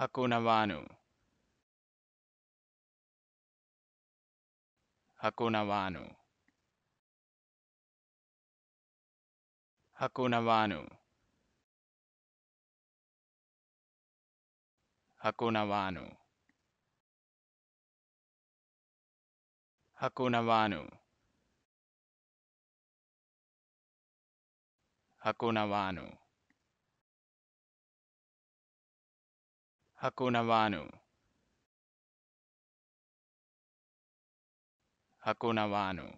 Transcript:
Hakuna Vanu. Hakuna Vanu. Hakuna Vanu. Hakuna Vanu. Hakuna Vanu. Hakuna Vanu. Hakuna Vanu. Hakuna Vanu.